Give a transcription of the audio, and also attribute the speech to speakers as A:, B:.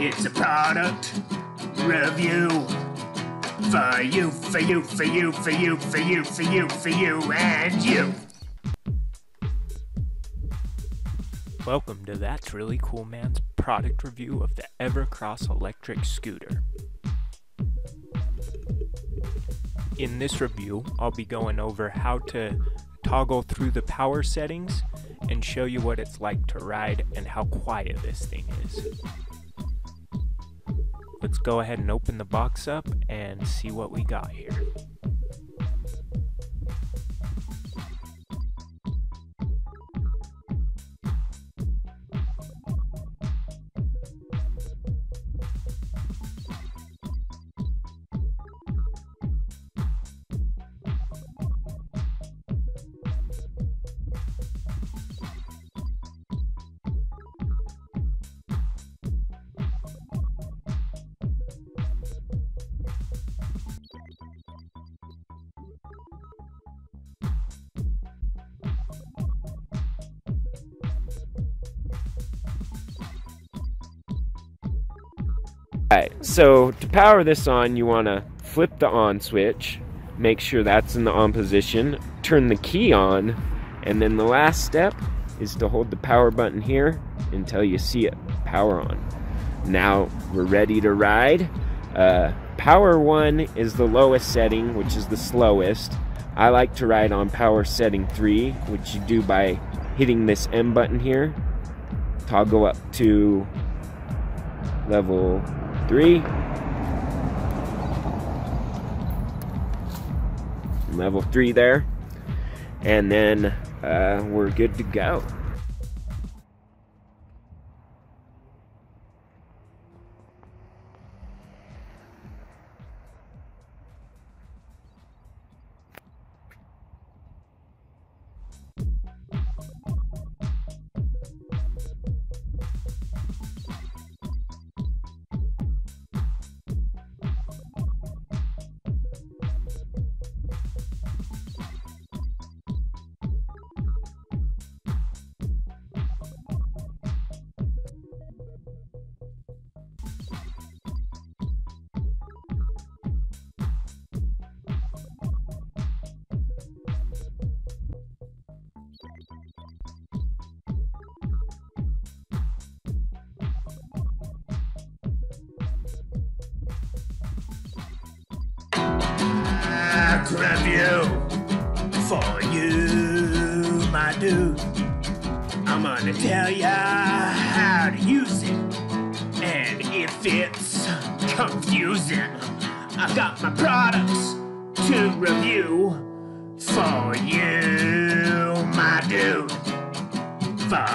A: It's a product review for you, for you, for you, for you, for you, for you, for you, and you.
B: Welcome to That's Really Cool Man's product review of the Evercross electric scooter. In this review, I'll be going over how to toggle through the power settings and show you what it's like to ride and how quiet this thing is. Let's go ahead and open the box up and see what we got here.
C: Alright, so to power this on, you want to flip the on switch, make sure that's in the on position, turn the key on, and then the last step is to hold the power button here until you see it power on. Now we're ready to ride. Uh, power 1 is the lowest setting, which is the slowest. I like to ride on power setting 3, which you do by hitting this M button here. Toggle up to level three. Level three there. And then uh, we're good to go.
A: Review for you, my dude. I'm gonna tell ya how to use it, and if it's confusing, I've got my products to review for you, my dude. For